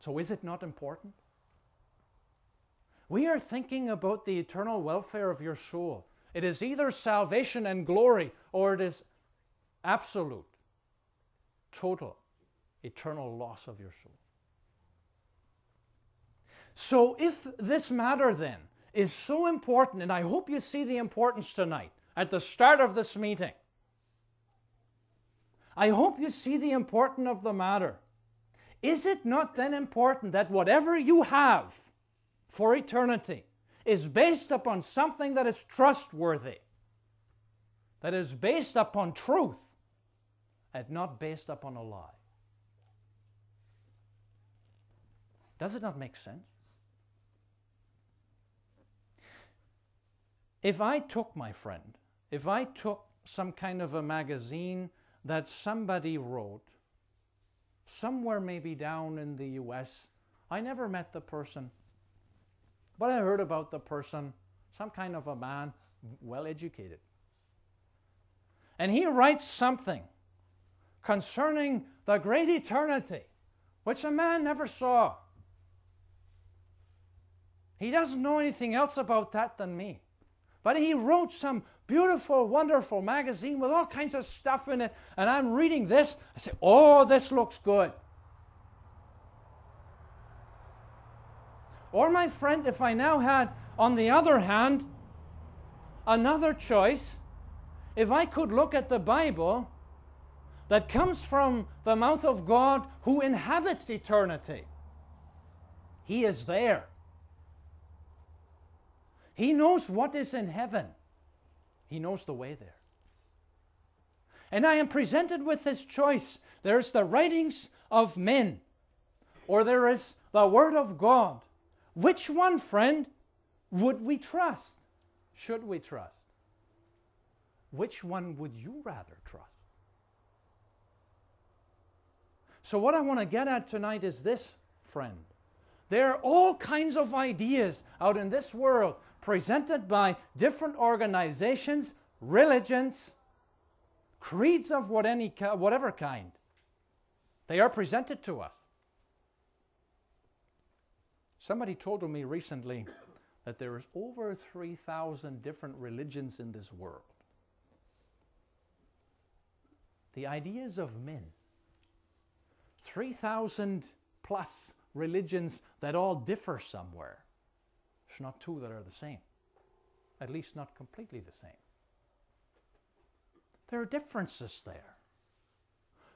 So is it not important? We are thinking about the eternal welfare of your soul. It is either salvation and glory or it is absolute, total, eternal loss of your soul. So, if this matter then is so important, and I hope you see the importance tonight at the start of this meeting, I hope you see the importance of the matter. Is it not then important that whatever you have for eternity is based upon something that is trustworthy, that is based upon truth, and not based upon a lie? Does it not make sense? If I took, my friend, if I took some kind of a magazine that somebody wrote, somewhere maybe down in the US, I never met the person, but I heard about the person, some kind of a man, well educated. And he writes something concerning the great eternity, which a man never saw. He doesn't know anything else about that than me. But he wrote some beautiful, wonderful magazine with all kinds of stuff in it. And I'm reading this. I say, oh, this looks good. Or, my friend, if I now had, on the other hand, another choice, if I could look at the Bible that comes from the mouth of God who inhabits eternity, He is there. He knows what is in heaven. He knows the way there. And I am presented with this choice. There's the writings of men, or there is the Word of God. Which one, friend, would we trust? Should we trust? Which one would you rather trust? So, what I want to get at tonight is this, friend. There are all kinds of ideas out in this world presented by different organizations, religions, creeds of what any, whatever kind. They are presented to us. Somebody told me recently that there is over 3,000 different religions in this world. The ideas of men. 3,000 plus religions that all differ somewhere. There's not two that are the same, at least not completely the same. There are differences there.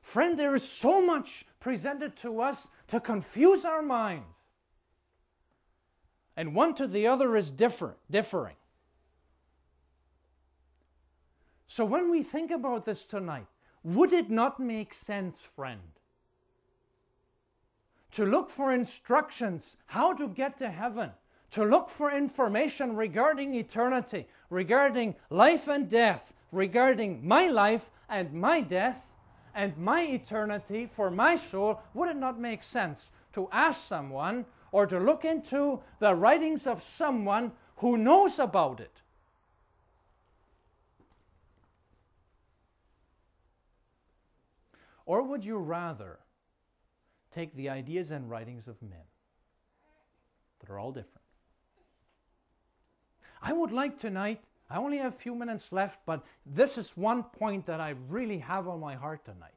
Friend, there is so much presented to us to confuse our minds. And one to the other is different, differing. So when we think about this tonight, would it not make sense, friend, to look for instructions how to get to heaven to look for information regarding eternity, regarding life and death, regarding my life and my death and my eternity for my soul, would it not make sense to ask someone or to look into the writings of someone who knows about it? Or would you rather take the ideas and writings of men that are all different? I would like tonight, I only have a few minutes left, but this is one point that I really have on my heart tonight.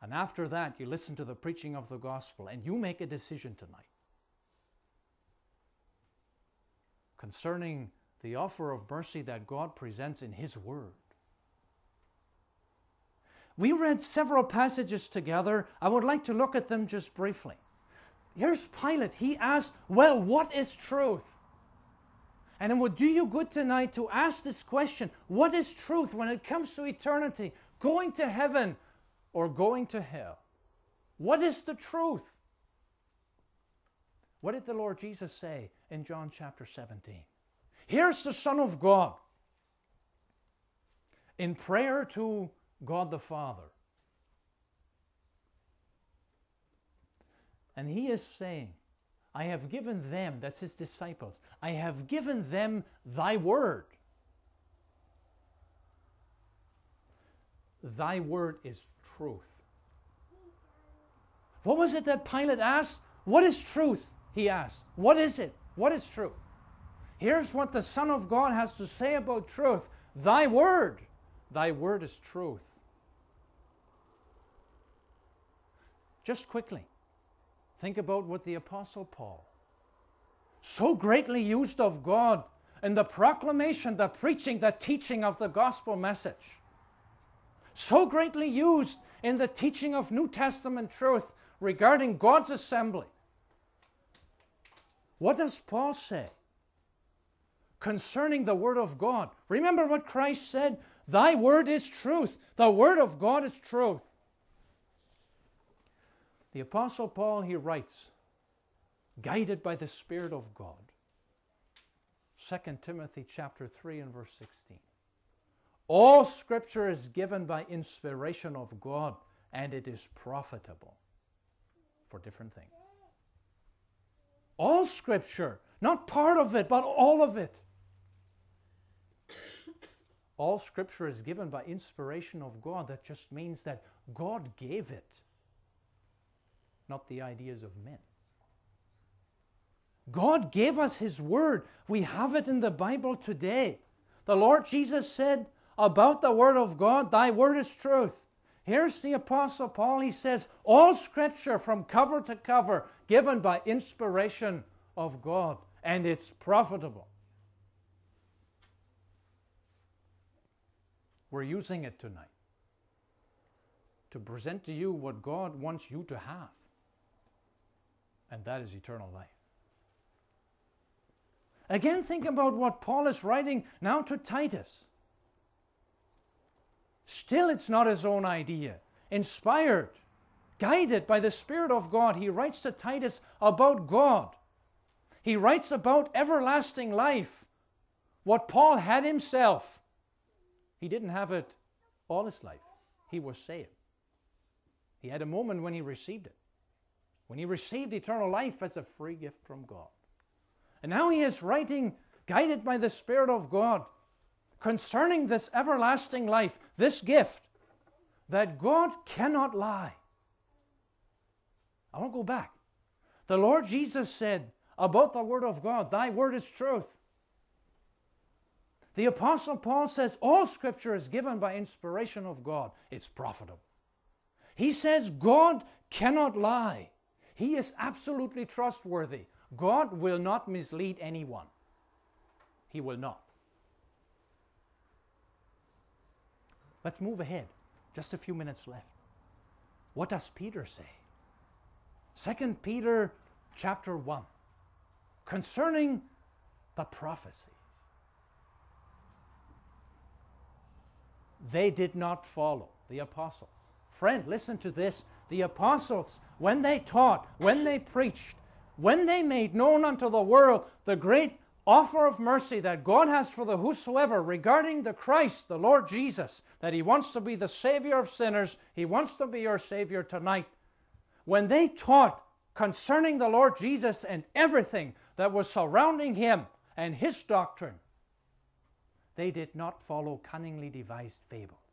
And after that, you listen to the preaching of the gospel and you make a decision tonight concerning the offer of mercy that God presents in His Word. We read several passages together. I would like to look at them just briefly. Here's Pilate. He asked, Well, what is truth? And it would do you good tonight to ask this question What is truth when it comes to eternity? Going to heaven or going to hell? What is the truth? What did the Lord Jesus say in John chapter 17? Here's the Son of God in prayer to God the Father. And he is saying, I have given them, that's his disciples, I have given them thy word. Thy word is truth. What was it that Pilate asked? What is truth? He asked. What is it? What is truth? Here's what the Son of God has to say about truth Thy word, thy word is truth. Just quickly, think about what the Apostle Paul, so greatly used of God in the proclamation, the preaching, the teaching of the gospel message, so greatly used in the teaching of New Testament truth regarding God's assembly. What does Paul say concerning the Word of God? Remember what Christ said Thy Word is truth. The Word of God is truth. The Apostle Paul, he writes, guided by the Spirit of God. 2 Timothy chapter 3 and verse 16. All scripture is given by inspiration of God and it is profitable for different things. All scripture, not part of it, but all of it. All scripture is given by inspiration of God. That just means that God gave it not the ideas of men. God gave us His Word. We have it in the Bible today. The Lord Jesus said about the Word of God, Thy Word is truth. Here's the Apostle Paul. He says, All Scripture from cover to cover, given by inspiration of God, and it's profitable. We're using it tonight to present to you what God wants you to have and that is eternal life. Again, think about what Paul is writing now to Titus. Still, it's not his own idea. Inspired, guided by the Spirit of God, he writes to Titus about God. He writes about everlasting life, what Paul had himself. He didn't have it all his life, he was saved. He had a moment when he received it when he received eternal life as a free gift from God. And now he is writing, guided by the Spirit of God, concerning this everlasting life, this gift, that God cannot lie. I won't go back. The Lord Jesus said about the Word of God, Thy Word is truth. The Apostle Paul says all Scripture is given by inspiration of God, it's profitable. He says God cannot lie. He is absolutely trustworthy. God will not mislead anyone. He will not. Let's move ahead. Just a few minutes left. What does Peter say? Second Peter chapter 1 concerning the prophecy. They did not follow the apostles. Friend, listen to this. The apostles, when they taught, when they preached, when they made known unto the world the great offer of mercy that God has for the whosoever regarding the Christ, the Lord Jesus, that He wants to be the Savior of sinners, He wants to be your Savior tonight. When they taught concerning the Lord Jesus and everything that was surrounding Him and His doctrine, they did not follow cunningly devised fables.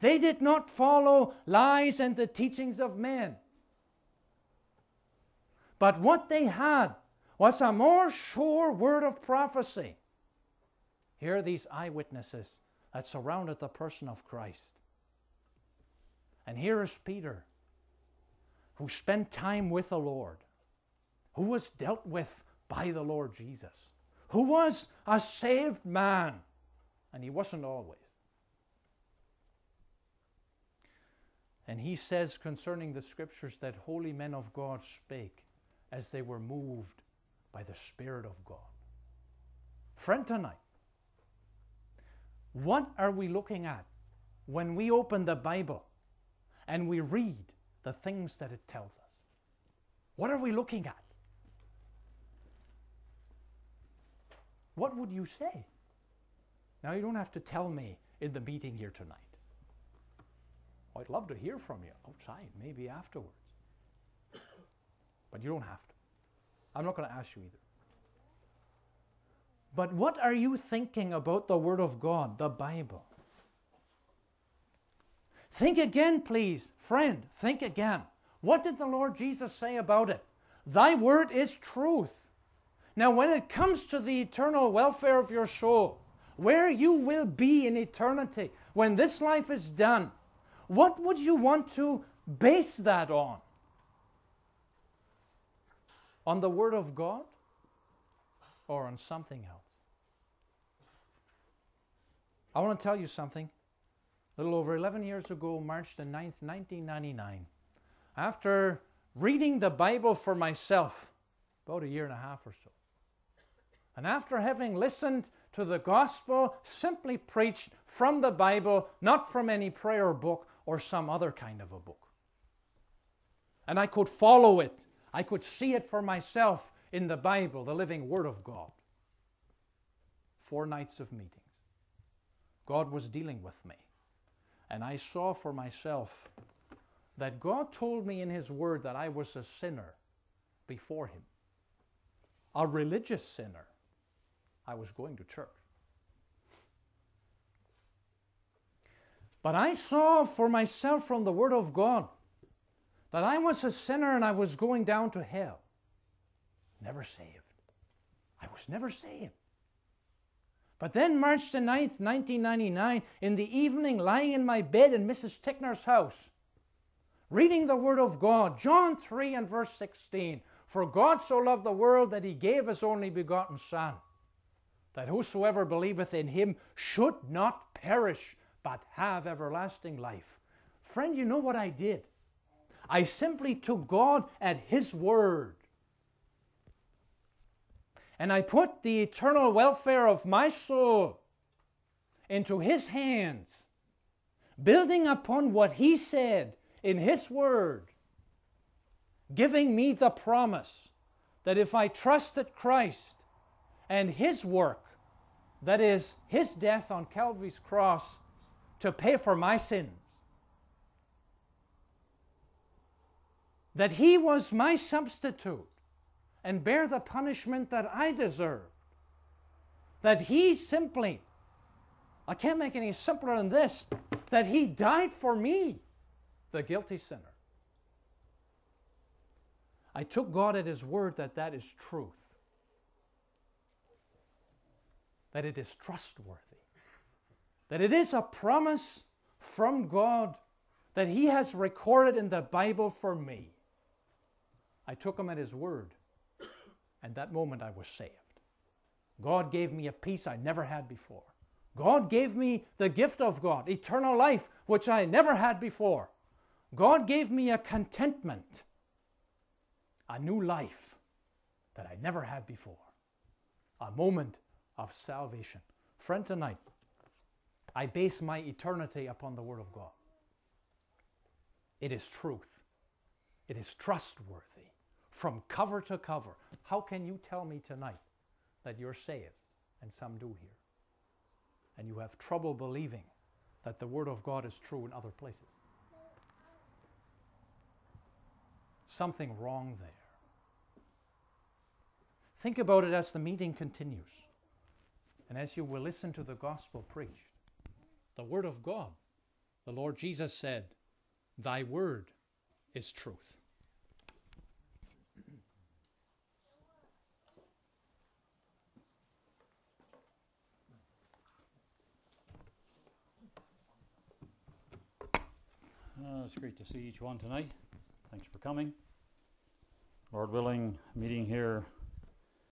They did not follow lies and the teachings of men. But what they had was a more sure word of prophecy. Here are these eyewitnesses that surrounded the person of Christ. And here is Peter, who spent time with the Lord, who was dealt with by the Lord Jesus, who was a saved man, and he wasn't always. And he says concerning the scriptures that holy men of God spake as they were moved by the Spirit of God. Friend, tonight, what are we looking at when we open the Bible and we read the things that it tells us? What are we looking at? What would you say? Now, you don't have to tell me in the meeting here tonight. I'd love to hear from you oh, outside, maybe afterwards. But you don't have to. I'm not going to ask you either. But what are you thinking about the Word of God, the Bible? Think again, please. Friend, think again. What did the Lord Jesus say about it? Thy word is truth. Now, when it comes to the eternal welfare of your soul, where you will be in eternity, when this life is done, what would you want to base that on? On the Word of God or on something else? I want to tell you something. A little over 11 years ago, March the 9th, 1999, after reading the Bible for myself, about a year and a half or so, and after having listened to the gospel simply preached from the Bible, not from any prayer book or some other kind of a book. And I could follow it, I could see it for myself in the Bible, the living Word of God. Four nights of meetings. God was dealing with me. And I saw for myself that God told me in His Word that I was a sinner before Him, a religious sinner. I was going to church. But I saw for myself from the Word of God that I was a sinner and I was going down to hell. Never saved. I was never saved. But then, March the 9th, 1999, in the evening, lying in my bed in Mrs. Tickner's house, reading the Word of God, John 3 and verse 16 For God so loved the world that he gave his only begotten Son, that whosoever believeth in him should not perish, but have everlasting life. Friend, you know what I did? I simply took God at His word and I put the eternal welfare of my soul into His hands, building upon what He said in His Word, giving me the promise that if I trusted Christ and His work, that is, His death on Calvary's cross to pay for my sins, that He was my substitute and bear the punishment that I deserve. That He simply, I can't make any simpler than this, that He died for me, the guilty sinner. I took God at His word that that is truth, that it is trustworthy, that it is a promise from God that He has recorded in the Bible for me. I took Him at His word. And that moment I was saved. God gave me a peace I never had before. God gave me the gift of God, eternal life, which I never had before. God gave me a contentment, a new life that I never had before, a moment of salvation. Friend, tonight, I base my eternity upon the Word of God. It is truth, it is trustworthy from cover to cover. How can you tell me tonight that you're saved? And some do here. And you have trouble believing that the Word of God is true in other places. Something wrong there. Think about it as the meeting continues and as you will listen to the gospel preached. The Word of God. The Lord Jesus said, Thy Word is truth. Uh, it's great to see each one tonight. Thanks for coming. Lord willing, meeting here